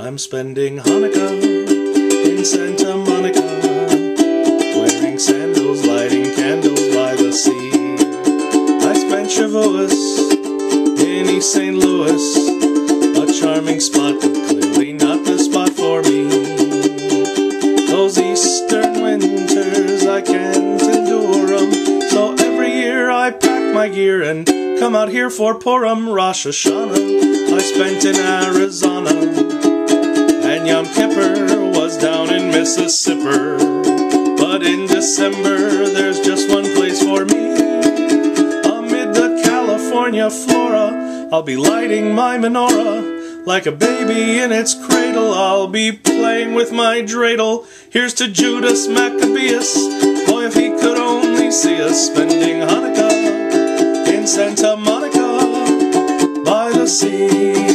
I'm spending Hanukkah in Santa Monica, wearing sandals, lighting candles by the sea. I spent Shavuos in East St. Louis, a charming spot, but clearly not the spot for me. Those eastern winters, I can't endure 'em, so every year I pack my gear and come out here for Purim, Rosh Hashanah. I spent Arizona, and Yom Kippur was down in Mississippi. But in December, there's just one place for me. Amid the California flora, I'll be lighting my menorah. Like a baby in its cradle, I'll be playing with my dreidel. Here's to Judas Maccabeus. Boy, if he could only see us spending Hanukkah in Santa Monica by the sea.